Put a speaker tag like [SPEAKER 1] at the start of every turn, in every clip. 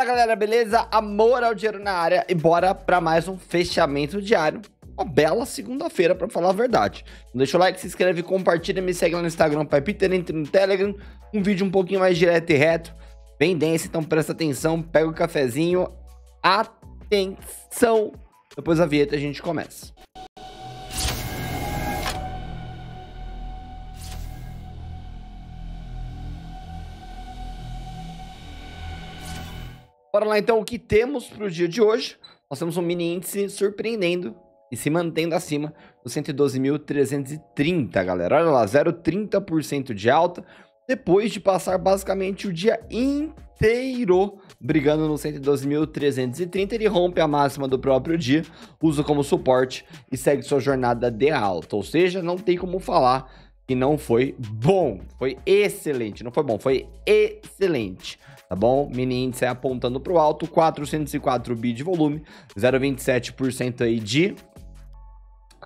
[SPEAKER 1] Fala galera, beleza? Amor ao dinheiro na área e bora para mais um fechamento diário. Uma bela segunda-feira, para falar a verdade. Deixa o like, se inscreve, compartilha, me segue lá no Instagram, Pai Peter, entre no Telegram. Um vídeo um pouquinho mais direto e reto. Bem denso, então presta atenção, pega o cafezinho. Atenção! Depois da vinheta a gente começa. Bora lá então, o que temos para o dia de hoje? Nós temos um mini índice surpreendendo e se mantendo acima dos 112.330, galera. Olha lá, 0,30% de alta, depois de passar basicamente o dia inteiro brigando no 112.330, ele rompe a máxima do próprio dia, usa como suporte e segue sua jornada de alta. Ou seja, não tem como falar que não foi bom, foi excelente, não foi bom, foi excelente tá bom? Mini índice apontando para o alto, 404 bi de volume, 0,27% aí de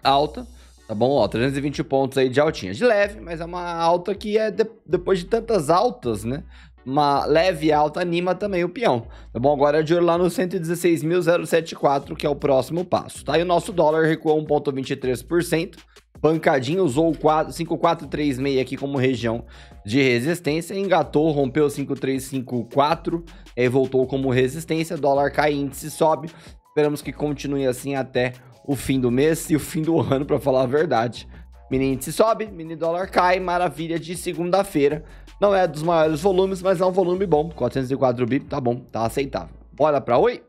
[SPEAKER 1] alta, tá bom? Ó, 320 pontos aí de altinha, de leve, mas é uma alta que é de, depois de tantas altas, né? Uma leve alta anima também o peão, tá bom? Agora é de olho lá no 116.074, que é o próximo passo, tá? E o nosso dólar recuou 1,23%, pancadinho, usou o 5436 aqui como região de resistência, engatou, rompeu 5354, e voltou como resistência, dólar cai, índice sobe. Esperamos que continue assim até o fim do mês e o fim do ano, para falar a verdade. Mini índice sobe, mini dólar cai, maravilha de segunda-feira. Não é dos maiores volumes, mas é um volume bom. 404 bip, tá bom, tá aceitável. Bora para oi?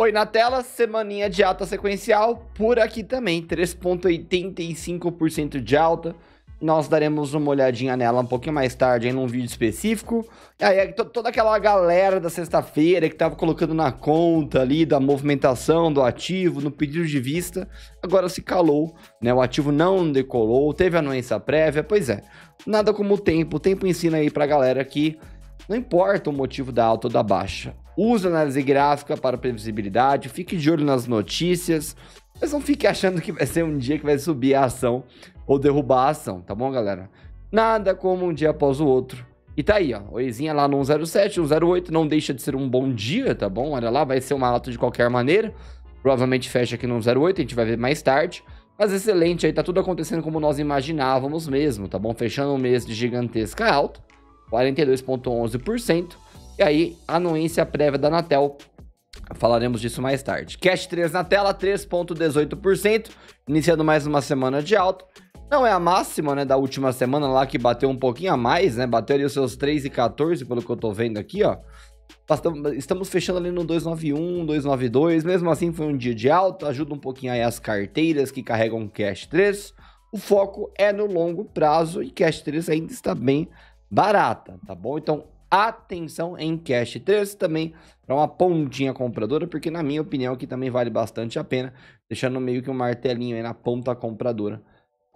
[SPEAKER 1] Oi na tela, semaninha de alta sequencial, por aqui também, 3,85% de alta. Nós daremos uma olhadinha nela um pouquinho mais tarde em um vídeo específico. E aí, toda aquela galera da sexta-feira que tava colocando na conta ali da movimentação do ativo, no pedido de vista, agora se calou, né? O ativo não decolou, teve anuência prévia, pois é. Nada como o tempo, o tempo ensina aí pra galera que não importa o motivo da alta ou da baixa. Use análise gráfica para previsibilidade, fique de olho nas notícias, mas não fique achando que vai ser um dia que vai subir a ação ou derrubar a ação, tá bom, galera? Nada como um dia após o outro. E tá aí, ó, oizinha lá no 107, 108, não deixa de ser um bom dia, tá bom? Olha lá, vai ser uma alta de qualquer maneira. Provavelmente fecha aqui no 108, a gente vai ver mais tarde. Mas excelente, aí tá tudo acontecendo como nós imaginávamos mesmo, tá bom? Fechando um mês de gigantesca alta. 42,11%. E aí, anuência prévia da Anatel. Falaremos disso mais tarde. Cash 3 na tela, 3,18%. Iniciando mais uma semana de alta. Não é a máxima, né, da última semana lá, que bateu um pouquinho a mais, né? Bateu ali os seus 3,14, pelo que eu tô vendo aqui, ó. Estamos fechando ali no 291, 292. Mesmo assim, foi um dia de alta. Ajuda um pouquinho aí as carteiras que carregam Cash 3. O foco é no longo prazo e Cash 3 ainda está bem barata, tá bom? Então, atenção em Cash 3 também para uma pontinha compradora, porque na minha opinião aqui também vale bastante a pena, deixando meio que um martelinho aí na ponta compradora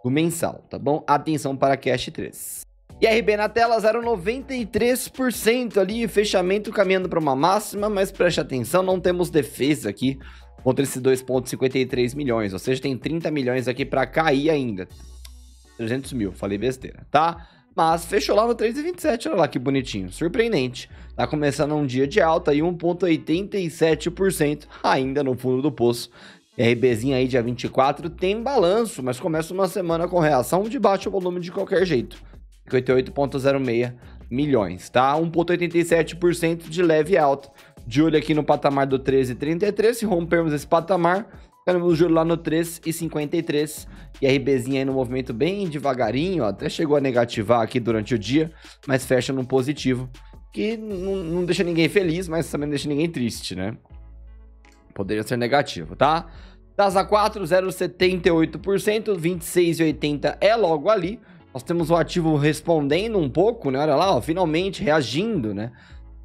[SPEAKER 1] do mensal, tá bom? Atenção para Cash 3. IRB na tela 0,93% ali, fechamento caminhando para uma máxima, mas preste atenção, não temos defesa aqui contra esses 2,53 milhões, ou seja, tem 30 milhões aqui para cair ainda. 300 mil, falei besteira, tá? Mas fechou lá no 3,27, olha lá que bonitinho, surpreendente. Tá começando um dia de alta e 1,87% ainda no fundo do poço. RBzinho aí dia 24 tem balanço, mas começa uma semana com reação de baixo volume de qualquer jeito. 58,06 milhões, tá? 1,87% de leve alta. De olho aqui no patamar do 13,33, se rompermos esse patamar, Ficamos de olho lá no 3,53 e RBzinho aí no movimento bem devagarinho, ó, até chegou a negativar aqui durante o dia, mas fecha no positivo, que não, não deixa ninguém feliz, mas também não deixa ninguém triste, né? Poderia ser negativo, tá? Tasa 4, 0,78%, 26,80 é logo ali. Nós temos o ativo respondendo um pouco, né? Olha lá, ó, finalmente reagindo, né?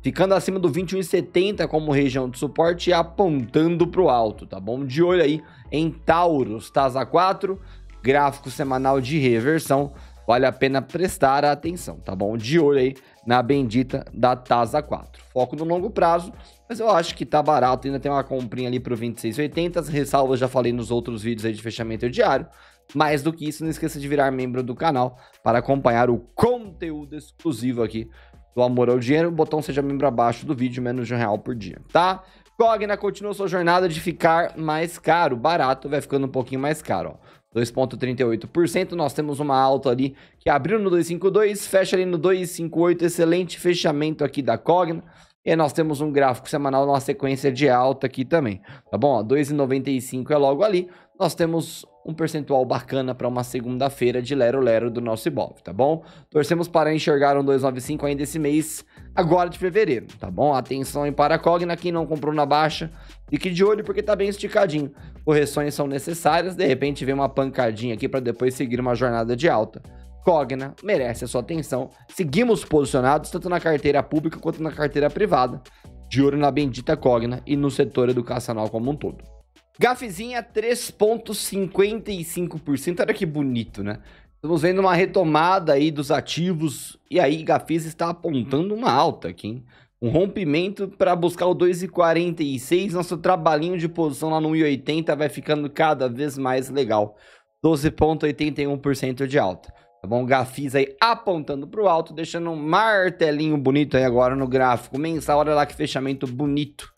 [SPEAKER 1] Ficando acima do 21,70 como região de suporte e apontando para o alto, tá bom? De olho aí em Taurus, TASA 4, gráfico semanal de reversão, vale a pena prestar atenção, tá bom? De olho aí na bendita da TASA 4. Foco no longo prazo, mas eu acho que tá barato, ainda tem uma comprinha ali pro 26,80, as ressalvas já falei nos outros vídeos aí de fechamento diário. Mais do que isso, não esqueça de virar membro do canal para acompanhar o conteúdo exclusivo aqui do amor ao dinheiro, o botão seja membro abaixo do vídeo, menos de um real por dia, tá? Cogna continua sua jornada de ficar mais caro. Barato vai ficando um pouquinho mais caro, ó. 2,38%. Nós temos uma alta ali que abriu no 252, fecha ali no 258. Excelente fechamento aqui da Cogna. E nós temos um gráfico semanal numa sequência de alta aqui também, tá bom? 2,95 é logo ali. Nós temos um percentual bacana para uma segunda-feira de lero-lero do nosso Ibov, tá bom? Torcemos para enxergar um 295 ainda esse mês, agora de fevereiro, tá bom? Atenção em Paracogna, quem não comprou na baixa, fique de olho porque tá bem esticadinho. Correções são necessárias, de repente vem uma pancadinha aqui para depois seguir uma jornada de alta. Cogna merece a sua atenção. Seguimos posicionados tanto na carteira pública quanto na carteira privada, de olho na bendita Cogna e no setor educacional como um todo. Gafzinha 3,55%. Olha que bonito, né? Estamos vendo uma retomada aí dos ativos. E aí, Gafis está apontando uma alta aqui, hein? Um rompimento para buscar o 2,46. Nosso trabalhinho de posição lá no 1,80 vai ficando cada vez mais legal. 12,81% de alta. Tá bom? Gafis aí apontando para o alto, deixando um martelinho bonito aí agora no gráfico mensal. Olha lá que fechamento bonito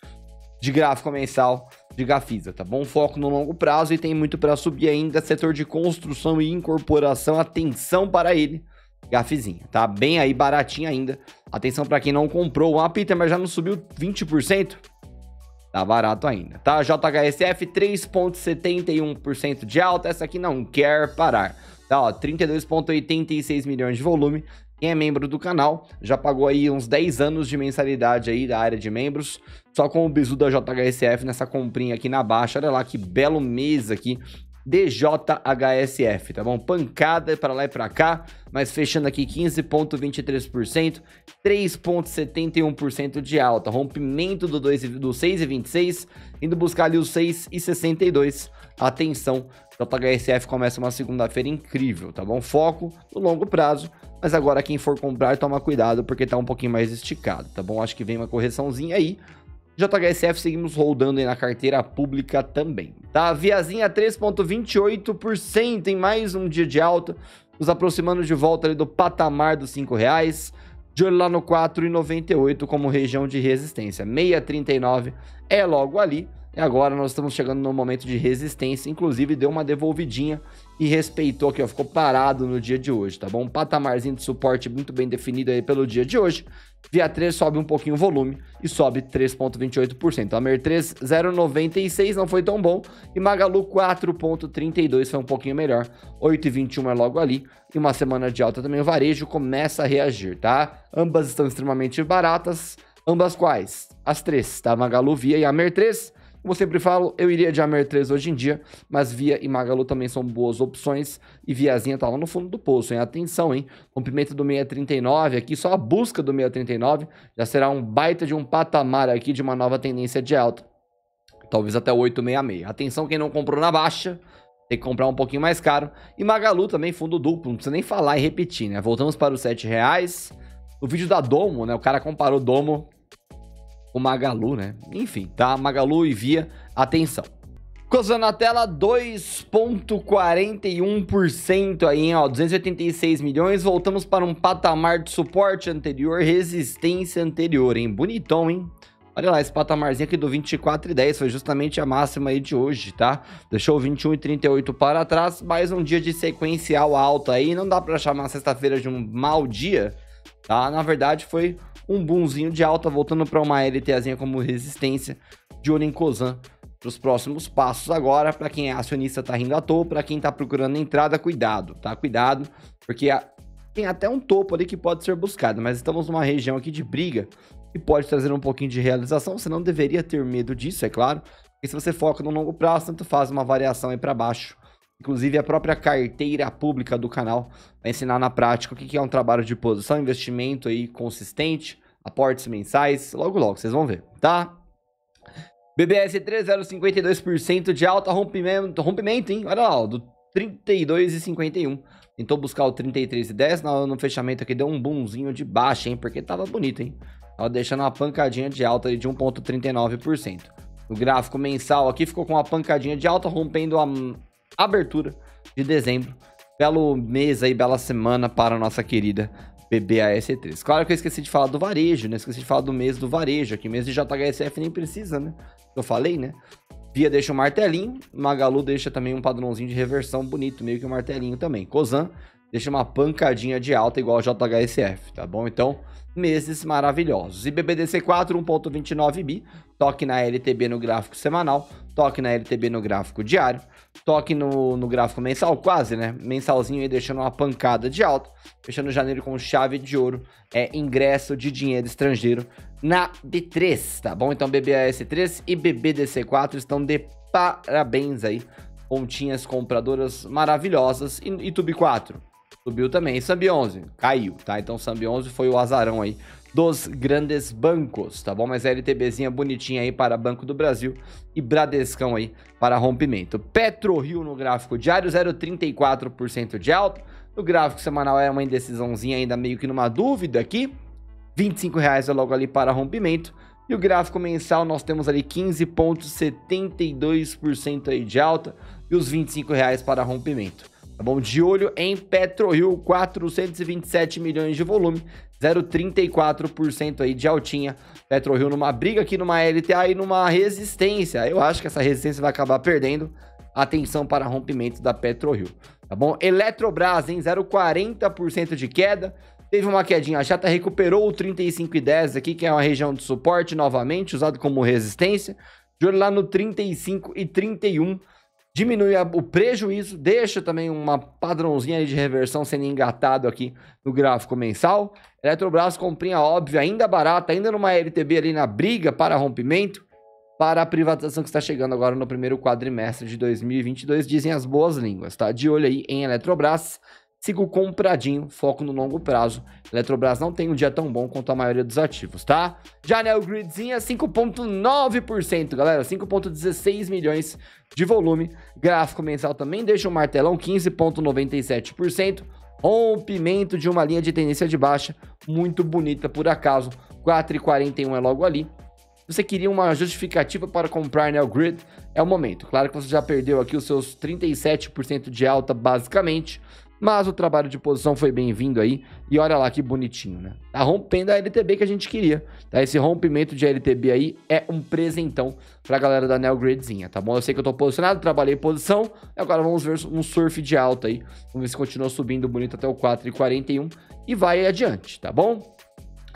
[SPEAKER 1] de gráfico mensal de Gafisa, tá bom? Foco no longo prazo e tem muito para subir ainda. Setor de construção e incorporação, atenção para ele. Gafizinha, tá bem aí baratinho ainda. Atenção para quem não comprou. O Peter, mas já não subiu 20%. Tá barato ainda, tá? JHSF 3.71% de alta. Essa aqui não quer parar. Tá, ó, 32.86 milhões de volume. Quem é membro do canal já pagou aí uns 10 anos de mensalidade aí da área de membros, só com o bizu da JHSF nessa comprinha aqui na baixa. Olha lá que belo mês aqui. DJHSF, tá bom? Pancada para lá e para cá, mas fechando aqui 15,23%, 3,71% de alta. Rompimento do, 2, do 6,26, indo buscar ali os 6,62. Atenção, JHSF começa uma segunda-feira incrível, tá bom? Foco no longo prazo mas agora quem for comprar, toma cuidado porque tá um pouquinho mais esticado, tá bom? Acho que vem uma correçãozinha aí. JHSF seguimos rodando aí na carteira pública também, tá? Viazinha 3.28% em mais um dia de alta, nos aproximando de volta ali do patamar dos 5 reais. De olho lá no 4,98 como região de resistência. 6,39 é logo ali. E agora nós estamos chegando no momento de resistência, inclusive deu uma devolvidinha e respeitou aqui, ó, ficou parado no dia de hoje, tá bom? Um patamarzinho de suporte muito bem definido aí pelo dia de hoje. Via 3 sobe um pouquinho o volume e sobe 3,28%. A Mer 3, 0,96 não foi tão bom. E Magalu 4,32 foi um pouquinho melhor. 8,21 é logo ali. E uma semana de alta também. O varejo começa a reagir, tá? Ambas estão extremamente baratas. Ambas quais? As três, tá? Magalu, Via e a Mer 3 como sempre falo, eu iria de Amer 3 hoje em dia, mas Via e Magalu também são boas opções. E Viazinha tá lá no fundo do poço, hein? Atenção, hein? Rompimento do 639 aqui, só a busca do 639 já será um baita de um patamar aqui de uma nova tendência de alta. Talvez até o 866. Atenção quem não comprou na baixa, tem que comprar um pouquinho mais caro. E Magalu também, fundo duplo, não precisa nem falar e repetir, né? Voltamos para os 7 reais. No vídeo da Domo, né? O cara comparou Domo o Magalu, né? Enfim, tá? Magalu e Via, atenção. Coisa na tela, 2,41% aí, ó, 286 milhões. Voltamos para um patamar de suporte anterior, resistência anterior, hein? Bonitão, hein? Olha lá, esse patamarzinho aqui do 24,10 foi justamente a máxima aí de hoje, tá? Deixou o 21,38 para trás, mais um dia de sequencial alto aí. Não dá para chamar sexta-feira de um mau dia, tá? Na verdade, foi um boomzinho de alta, voltando para uma LTAzinha como resistência, de Cosan para os próximos passos agora. Para quem é acionista, tá rindo à toa. Para quem tá procurando entrada, cuidado, tá? Cuidado, porque a... tem até um topo ali que pode ser buscado, mas estamos numa região aqui de briga que pode trazer um pouquinho de realização. Você não deveria ter medo disso, é claro. E se você foca no longo prazo, tanto faz uma variação aí para baixo. Inclusive, a própria carteira pública do canal vai ensinar na prática o que é um trabalho de posição, investimento aí consistente, aportes mensais. Logo, logo, vocês vão ver, tá? BBS 3,052% de alta rompimento, rompimento, hein? Olha lá, ó, do 32,51. Tentou buscar o 33,10, no, no fechamento aqui deu um boomzinho de baixa, hein? Porque tava bonito, hein? Tava deixando uma pancadinha de alta de 1,39%. O gráfico mensal aqui ficou com uma pancadinha de alta, rompendo a abertura de dezembro. Belo mês aí, bela semana para a nossa querida BBAS3. Claro que eu esqueci de falar do varejo, né? Esqueci de falar do mês do varejo aqui. Mês de JHSF nem precisa, né? Eu falei, né? Via deixa um martelinho, Magalu deixa também um padrãozinho de reversão bonito, meio que um martelinho também. Cosan deixa uma pancadinha de alta igual a JHSF, tá bom? Então, meses maravilhosos. E BBDC4 1.29 bi, toque na LTB no gráfico semanal, toque na LTB no gráfico diário, toque no, no gráfico mensal, quase, né? Mensalzinho aí deixando uma pancada de alta, fechando janeiro com chave de ouro, é ingresso de dinheiro estrangeiro na B3, tá bom? Então BBAS3 e BBDC4 estão de parabéns aí, pontinhas compradoras maravilhosas e, e Tube 4 Subiu também. Sambi 11 caiu, tá? Então Sambi 11 foi o azarão aí dos grandes bancos, tá bom? Mas LTBzinha bonitinha aí para Banco do Brasil e Bradescão aí para rompimento. PetroRio no gráfico diário, 0,34% de alta. No gráfico semanal é uma indecisãozinha ainda meio que numa dúvida aqui. 25 reais é logo ali para rompimento. E o gráfico mensal nós temos ali 15,72% aí de alta e os 25 reais para rompimento. Tá bom? De olho em PetroRio, 427 milhões de volume, 0,34% aí de altinha. PetroRio numa briga aqui numa LTA e numa resistência. Eu acho que essa resistência vai acabar perdendo. Atenção para rompimento da PetroRio, tá bom? Eletrobras, em 0,40% de queda. Teve uma quedinha, Chata recuperou o 35,10 aqui, que é uma região de suporte novamente, usado como resistência. De olho lá no 35 e 31 diminui o prejuízo, deixa também uma padrãozinha de reversão sendo engatado aqui no gráfico mensal. Eletrobras comprinha óbvia, ainda barata, ainda numa LTB ali na briga para rompimento, para a privatização que está chegando agora no primeiro quadrimestre de 2022, dizem as boas línguas, tá? De olho aí em Eletrobras. Sigo compradinho, foco no longo prazo. Eletrobras não tem um dia tão bom quanto a maioria dos ativos, tá? Janel Gridzinha, 5,9%, galera. 5,16 milhões de volume. Gráfico mensal também deixa um martelão, 15,97%. Rompimento de uma linha de tendência de baixa, muito bonita por acaso. 4,41 é logo ali. Se você queria uma justificativa para comprar Neo Grid, é o momento. Claro que você já perdeu aqui os seus 37% de alta, basicamente. Mas o trabalho de posição foi bem-vindo aí. E olha lá que bonitinho, né? Tá rompendo a LTB que a gente queria. Tá? Esse rompimento de LTB aí é um presentão pra galera da Neo Gridzinha, tá bom? Eu sei que eu tô posicionado, trabalhei posição. Agora vamos ver um surf de alta aí. Vamos ver se continua subindo bonito até o 4,41. E vai adiante, tá bom?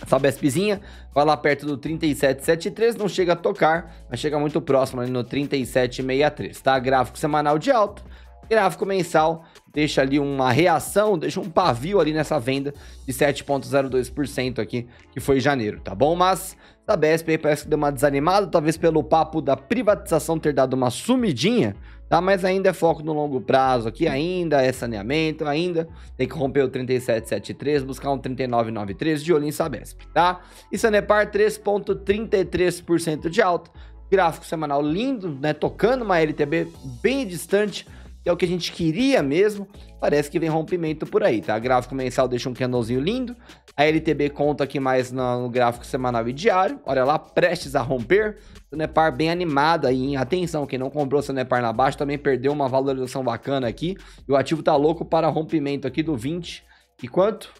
[SPEAKER 1] Essa Bespzinha vai lá perto do 37,73, não chega a tocar, mas chega muito próximo ali no 37,63, tá? Gráfico semanal de alta, gráfico mensal deixa ali uma reação, deixa um pavio ali nessa venda de 7,02% aqui, que foi janeiro, tá bom? Mas a BSP parece que deu uma desanimada, talvez pelo papo da privatização ter dado uma sumidinha, tá? Mas ainda é foco no longo prazo aqui, ainda é saneamento, ainda tem que romper o 3773, buscar um 3993 de olho em Sabesp, tá? E Sanepar 3,33% de alta, gráfico semanal lindo, né? Tocando uma LTB bem distante, que é o que a gente queria mesmo, parece que vem rompimento por aí, tá? Gráfico mensal deixa um candlezinho lindo, a LTB conta aqui mais no, gráfico semanal e diário, olha lá, prestes a romper, Sanepar bem animada aí, em atenção, quem não comprou Sanepar na baixa também perdeu uma valorização bacana aqui, e o ativo tá louco para rompimento aqui do 20, e quanto?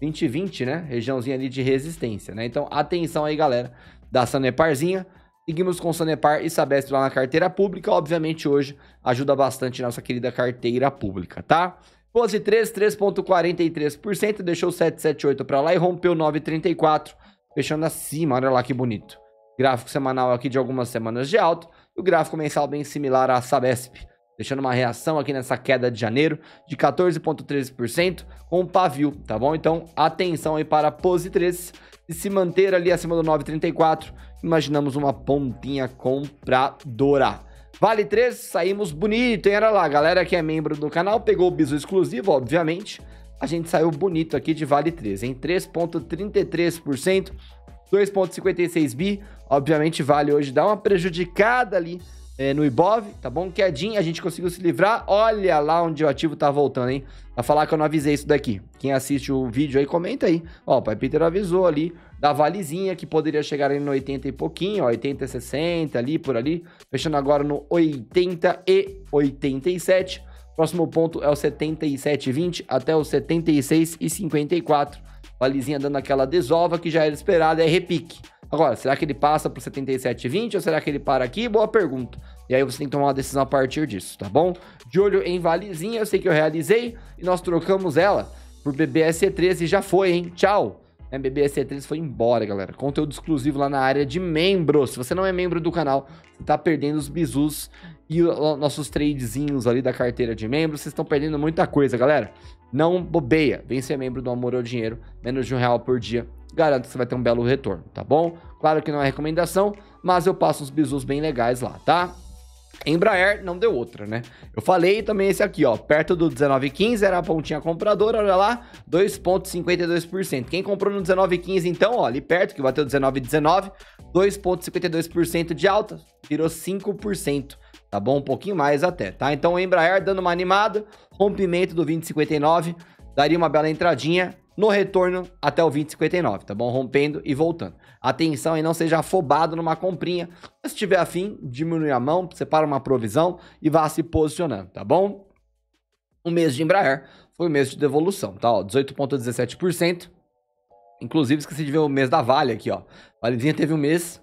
[SPEAKER 1] 20 20, né? Regiãozinha ali de resistência, né? Então, atenção aí, galera, da Saneparzinha, Seguimos com Sanepar e Sabesp lá na carteira pública. Obviamente, hoje ajuda bastante nossa querida carteira pública, tá? Pose 3, 3,43%, deixou 778 para lá e rompeu 9,34, fechando acima. Olha lá que bonito. Gráfico semanal aqui de algumas semanas de alto. E o gráfico mensal bem similar à Sabesp, deixando uma reação aqui nessa queda de janeiro de 14,13% com pavio, tá bom? Então, atenção aí para a Pose 3 e se manter ali acima do 9,34 imaginamos uma pontinha compradora. Vale 3, saímos bonito, hein? Era lá, galera que é membro do canal, pegou o bisu exclusivo, obviamente. A gente saiu bonito aqui de Vale 3, em 3,33%, 2,56 bi. Obviamente, Vale hoje dá uma prejudicada ali é, no Ibov, tá bom? Quedinha, a gente conseguiu se livrar. Olha lá onde o ativo tá voltando, hein? Pra falar que eu não avisei isso daqui. Quem assiste o vídeo aí, comenta aí. Ó, o Pai Peter avisou ali da valezinha que poderia chegar ali no 80 e pouquinho, ó, 80 e 60 ali, por ali. Fechando agora no 80 e 87. Próximo ponto é o 77,20 até o 76 e 54. Valezinha dando aquela desova que já era esperada, é repique. Agora, será que ele passa pro 77,20 ou será que ele para aqui? Boa pergunta. E aí você tem que tomar uma decisão a partir disso, tá bom? De olho em Valezinha, eu sei que eu realizei e nós trocamos ela por BBSC13 e já foi, hein? Tchau! É, BBSC13 foi embora, galera. Conteúdo exclusivo lá na área de membros. Se você não é membro do canal, você tá perdendo os bizus e os nossos tradezinhos ali da carteira de membros. Vocês estão perdendo muita coisa, galera. Não bobeia. Vem ser membro do Amor ao Dinheiro. Menos de um real por dia garanto que você vai ter um belo retorno, tá bom? Claro que não é recomendação, mas eu passo uns bisus bem legais lá, tá? Embraer não deu outra, né? Eu falei também esse aqui, ó, perto do 19,15 era a pontinha compradora, olha lá, 2,52%. Quem comprou no 19,15 então, ó, ali perto, que bateu 19,19, 2,52% de alta, virou 5%, tá bom? Um pouquinho mais até, tá? Então, Embraer dando uma animada, rompimento do 20,59, daria uma bela entradinha, no retorno até o 20,59, tá bom? Rompendo e voltando. Atenção aí, não seja afobado numa comprinha. Se tiver afim, diminui a mão, separa uma provisão e vá se posicionando, tá bom? O mês de Embraer foi o mês de devolução, tá? 18,17%. Inclusive, esqueci de ver o mês da Vale aqui, ó. Valezinha teve um mês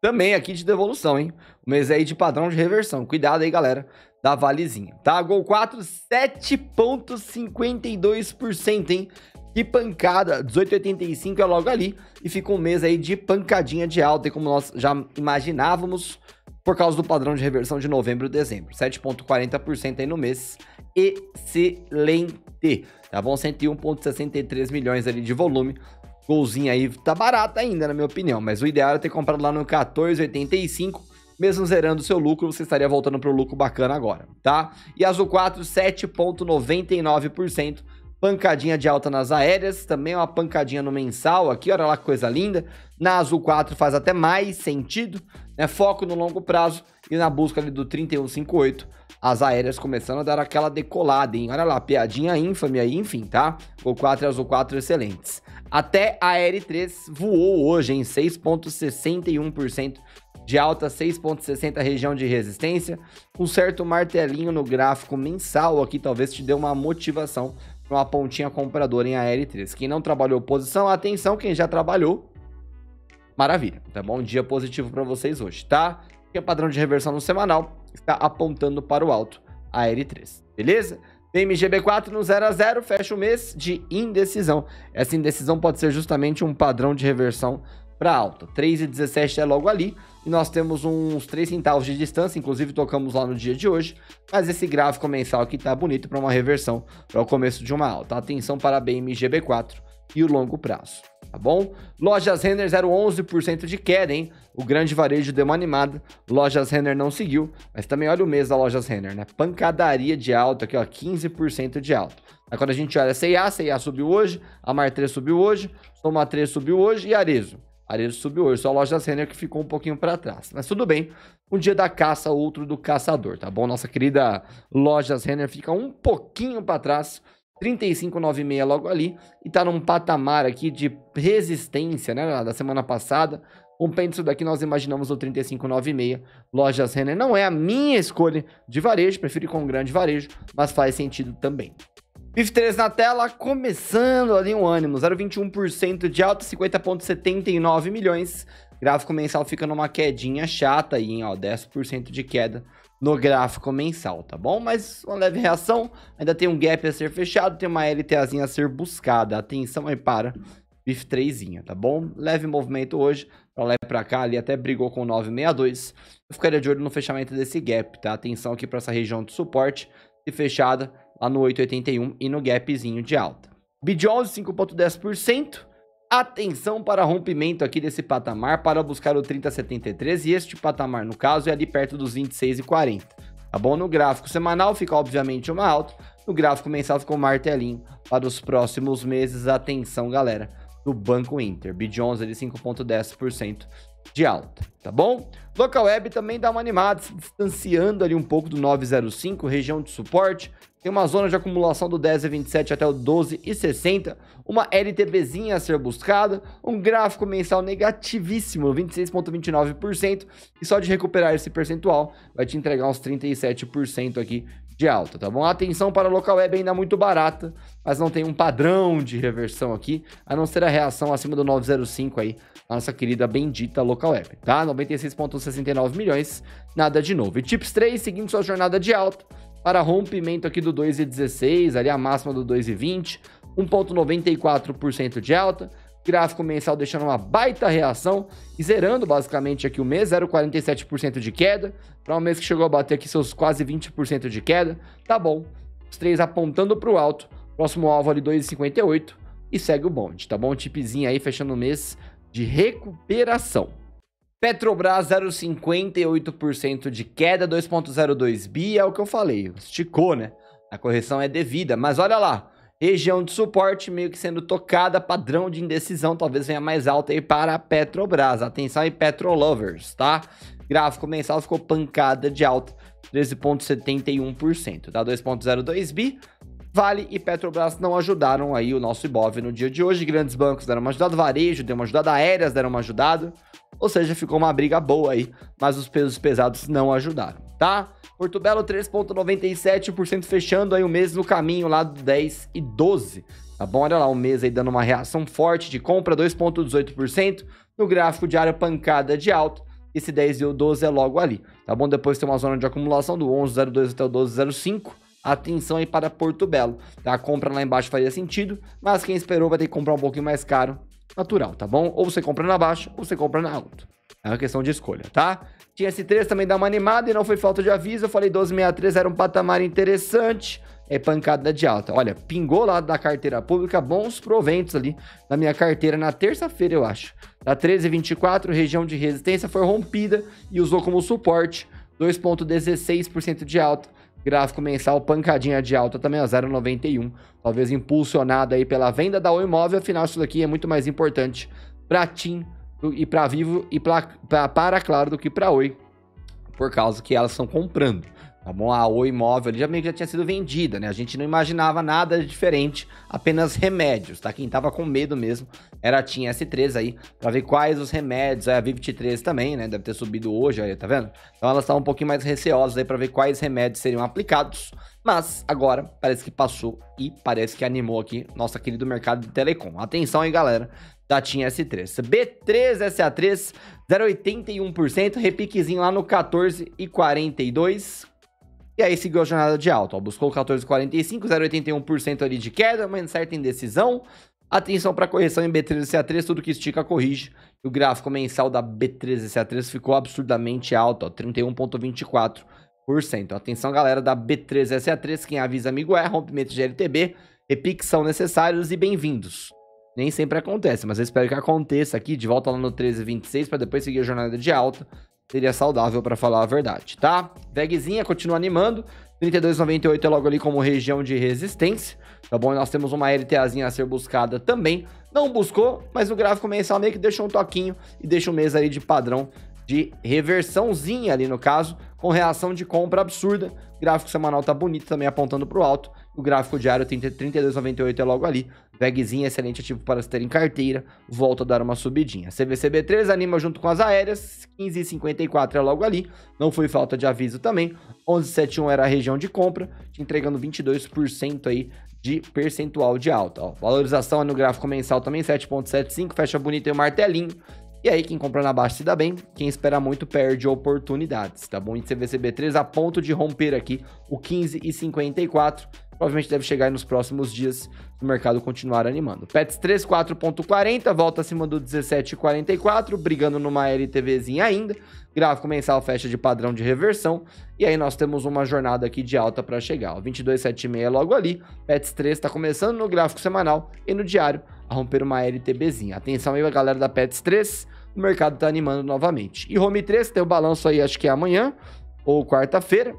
[SPEAKER 1] também aqui de devolução, hein? O mês aí de padrão de reversão. Cuidado aí, galera, da Valezinha, tá? Gol 4, 7,52%, hein? Que pancada, 18,85 é logo ali e fica um mês aí de pancadinha de alta, como nós já imaginávamos por causa do padrão de reversão de novembro e dezembro. 7,40% aí no mês. Excelente. Tá bom? 101,63 milhões ali de volume. Golzinho aí tá barato ainda, na minha opinião, mas o ideal é ter comprado lá no 14,85 mesmo zerando seu lucro, você estaria voltando para o lucro bacana agora, tá? E Azul 4, 7,99% pancadinha de alta nas aéreas, também uma pancadinha no mensal aqui, olha lá que coisa linda. Na Azul 4 faz até mais sentido, né? Foco no longo prazo e na busca ali do 3158, as aéreas começando a dar aquela decolada, hein? Olha lá, piadinha ínfame aí, enfim, tá? O 4 e Azul 4 excelentes. Até a R3 voou hoje em 6,61% de alta 6,60 região de resistência, um certo martelinho no gráfico mensal aqui talvez te dê uma motivação uma pontinha compradora em AL3. Quem não trabalhou posição, atenção, quem já trabalhou, maravilha, tá bom? Dia positivo para vocês hoje, tá? Que é padrão de reversão no semanal está apontando para o alto a L3, beleza? PMGB4 no 0 a 0 fecha o mês de indecisão. Essa indecisão pode ser justamente um padrão de reversão para alta. 3,17 é logo ali. E nós temos uns 3 centavos de distância, inclusive tocamos lá no dia de hoje. Mas esse gráfico mensal aqui tá bonito para uma reversão, para o começo de uma alta. Atenção para a BMGB4 e o longo prazo, tá bom? Lojas Renner 0,11% de queda, hein? O grande varejo deu uma animada, Lojas Renner não seguiu, mas também olha o mês da Lojas Renner, né? Pancadaria de alta aqui, ó, 15% de alta. Aí quando a gente olha C&A, C&A subiu hoje, a Mar 3 subiu hoje, Soma 3 subiu hoje e Arezo Areia subiu hoje, só a loja Renner que ficou um pouquinho para trás. Mas tudo bem, um dia da caça, outro do caçador, tá bom? Nossa querida Lojas Renner fica um pouquinho para trás, 35,96 logo ali, e tá num patamar aqui de resistência, né, da semana passada. Rompendo isso daqui, nós imaginamos o 35,96. Lojas Renner não é a minha escolha de varejo, prefiro ir com um grande varejo, mas faz sentido também. PIF 3 na tela, começando ali um ânimo, 0,21% de alta, 50,79 milhões. Gráfico mensal fica numa quedinha chata aí, ó, 10% de queda no gráfico mensal, tá bom? Mas uma leve reação, ainda tem um gap a ser fechado, tem uma LTAzinha a ser buscada. Atenção aí para PIF 3, tá bom? Leve movimento hoje, pra lá e pra cá, ali até brigou com 962. Eu ficaria de olho no fechamento desse gap, tá? Atenção aqui para essa região de suporte e fechada lá no 8,81 e no gapzinho de alta. BID11 5,10%. Atenção para rompimento aqui desse patamar para buscar o 30,73 e este patamar, no caso, é ali perto dos 26,40. Tá bom? No gráfico semanal fica obviamente uma alta, no gráfico mensal ficou um martelinho para os próximos meses. Atenção, galera, do Banco Inter. BID11 ali 5,10% de alta, tá bom? Local Web também dá uma animada, se distanciando ali um pouco do 905, região de suporte. Tem uma zona de acumulação do 10,27 até o 12,60, uma LTBzinha a ser buscada, um gráfico mensal negativíssimo, 26,29%, e só de recuperar esse percentual vai te entregar uns 37% aqui de alta, tá bom? Atenção para a local web ainda muito barata, mas não tem um padrão de reversão aqui, a não ser a reação acima do 905 aí, a nossa querida bendita local web, tá? 96,69 milhões, nada de novo. E Tips 3 seguindo sua jornada de alta, para rompimento aqui do 2,16, ali a máxima do 2,20, 1,94% de alta, gráfico mensal deixando uma baita reação e zerando basicamente aqui o mês, 0,47% de queda, para um mês que chegou a bater aqui seus quase 20% de queda, tá bom. Os três apontando para o alto, próximo alvo ali 2,58 e segue o bonde, tá bom? Tipzinho aí fechando o mês de recuperação. Petrobras 0,58% de queda, 2,02 bi, é o que eu falei, esticou, né? A correção é devida, mas olha lá, Região de suporte meio que sendo tocada, padrão de indecisão, talvez venha mais alta aí para a Petrobras. Atenção aí, Petrolovers, tá? Gráfico mensal ficou pancada de alta, 13,71%, tá? 2,02 bi. Vale e Petrobras não ajudaram aí o nosso Ibov no dia de hoje. Grandes bancos deram uma ajudada, varejo deu uma ajudada, aéreas deram uma ajudada. Ou seja, ficou uma briga boa aí, mas os pesos pesados não ajudaram, tá? Porto Belo 3,97% fechando aí o mês no caminho lá do 10 e 12. Tá bom? Olha lá, o mês aí dando uma reação forte de compra, 2,18%. No gráfico diário, pancada de alta. Esse 10 e o 12 é logo ali. Tá bom? Depois tem uma zona de acumulação do 11,02 até o 12,05. Atenção aí para Porto Belo. Tá? A compra lá embaixo faria sentido, mas quem esperou vai ter que comprar um pouquinho mais caro. Natural, tá bom? Ou você compra na baixa, ou você compra na alta. É uma questão de escolha, tá? Tinha S3 também dá uma animada e não foi falta de aviso. Eu falei 1263 era um patamar interessante. É pancada de alta. Olha, pingou lá da carteira pública bons proventos ali na minha carteira na terça-feira, eu acho. Da 1324, região de resistência foi rompida e usou como suporte 2,16% de alta. Gráfico mensal, pancadinha de alta também, a 0,91. Talvez impulsionada aí pela venda da O Imóvel. Afinal, isso daqui é muito mais importante para TIM e para Vivo e pra, pra, para Claro do que para Oi, por causa que elas estão comprando. Tá bom? A Oi Imóvel já meio que já tinha sido vendida, né? A gente não imaginava nada diferente, apenas remédios, tá? Quem tava com medo mesmo era a TIM S3 aí, para ver quais os remédios, a Vivo 3 também, né? Deve ter subido hoje aí, tá vendo? Então elas estavam um pouquinho mais receosas aí para ver quais remédios seriam aplicados. Mas agora parece que passou e parece que animou aqui nosso querido mercado de telecom. Atenção aí, galera da TIM S3. B3 SA3, 0,81%, repiquezinho lá no 14,42%. E aí seguiu a jornada de alta, ó, buscou 14,45, 0,81% ali de queda, uma certa indecisão. Atenção para correção em B3 SA3, tudo que estica corrige. O gráfico mensal da B3 SA3 ficou absurdamente alto, 31,24%. Atenção, galera da B3 SA3, quem avisa amigo é, rompimento de LTB, são necessários e bem-vindos. Nem sempre acontece, mas eu espero que aconteça aqui, de volta lá no 1326, para depois seguir a jornada de alta. Seria saudável para falar a verdade, tá? VEGzinha continua animando. 32,98 é logo ali como região de resistência, tá bom? Nós temos uma LTAzinha a ser buscada também. Não buscou, mas o gráfico mensal meio que deixou um toquinho e deixa o mês aí de padrão de reversãozinha ali no caso, com reação de compra absurda. O gráfico semanal tá bonito também apontando para o alto. O gráfico diário tem 32,98 é logo ali. VEGzinho excelente ativo para se ter em carteira. Volta a dar uma subidinha. CVCB3 anima junto com as aéreas. 15,54 é logo ali. Não foi falta de aviso também. 11,71 era a região de compra. Te entregando 22% aí de percentual de alta. Ó, valorização no gráfico mensal também 7,75. Fecha bonito e o martelinho. E aí, quem compra na baixa se dá bem, quem espera muito perde oportunidades, tá bom? Índice CVCB3 a ponto de romper aqui o 15,54 provavelmente deve chegar nos próximos dias se o mercado continuar animando. Pets 3, 4.40, volta acima do 17,44, brigando numa LTVzinha ainda. Gráfico mensal fecha de padrão de reversão. E aí nós temos uma jornada aqui de alta para chegar. O 22,76 é logo ali. Pets 3 está começando no gráfico semanal e no diário a romper uma LTBzinha. Atenção aí, galera da Pets 3. O mercado está animando novamente. E Home 3 tem o balanço aí, acho que é amanhã ou quarta-feira.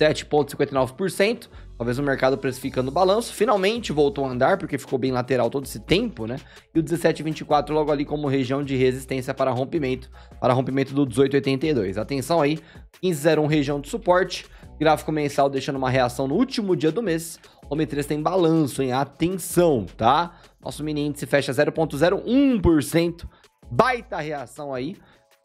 [SPEAKER 1] 7,59%. Talvez o mercado precificando o balanço. Finalmente voltou a andar, porque ficou bem lateral todo esse tempo, né? E o 17,24 logo ali como região de resistência para rompimento, para rompimento do 18,82. Atenção aí, 15,01 região de suporte. Gráfico mensal deixando uma reação no último dia do mês. O M3 tem balanço, hein? Atenção, tá? Nosso mini índice fecha 0,01%. Baita reação aí.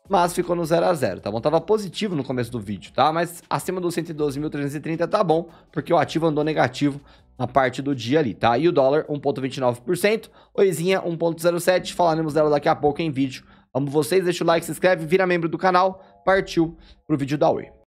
[SPEAKER 1] Mas ficou no 0 a 0 tá bom? Tava positivo no começo do vídeo, tá? Mas acima dos 112.330 tá bom, porque o ativo andou negativo na parte do dia ali, tá? E o dólar 1.29%, oizinha 1.07, falaremos dela daqui a pouco em vídeo. Amo vocês, deixa o like, se inscreve, vira membro do canal, partiu pro vídeo da Oi.